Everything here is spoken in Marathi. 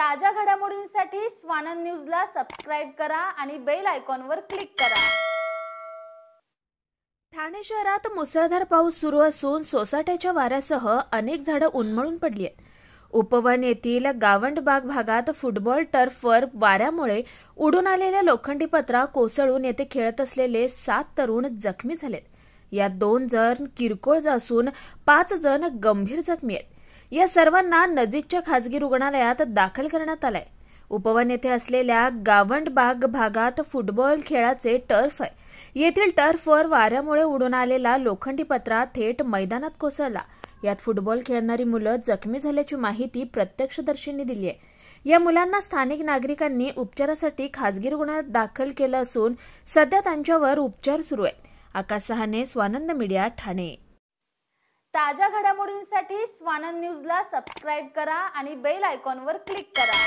ताज्या घडामोडींसाठी स्वानंद न्यूजला सबस्क्राईब करा आणि बेल आयकॉनवर क्लिक करा. ठाणे शहरात मुसळधार पाऊस सुरू असून सोसाट्याच्या वाऱ्यासह अनेक झाडं उन्मळून पडली आहेत. उपवन येथील गावंडबाग भागात फुटबॉल टर्फवर वाऱ्यामुळे उडून आलेल्या लोखंडी पत्रा कोसळून येथे खेळत असलेले सात तरुण जखमी झालेत. यात दोन जण किरकोळ असून पाच जण गंभीर जखमी आहेत. या सर्वांना नजीकच्या खासगी रुग्णालयात दाखल करण्यात आलंय. उपवन येथे असलेल्या गावंडबाग भागात फुटबॉल खेळाचे टर्फ आहे. येथील टर्फवर वाऱ्यामुळे उडून आलेला लोखंडी पत्रा थेट मैदानात कोसळला. यात फुटबॉल खेळणारी मुलं जखमी झाल्याची माहिती प्रत्यक्षदर्शींनी दिली आहे. या मुलांना स्थानिक नागरिकांनी उपचारासाठी खासगी रुग्णालयात दाखल केलं असून सध्या त्यांच्यावर उपचार सुरू आहेत. आकाश सहाने स्वानंद मीडिया ठाणे. ताज्या घडामोडींसाठी स्वानंद न्यूजला सबस्क्राईब करा आणि बेल आयकॉनवर क्लिक करा.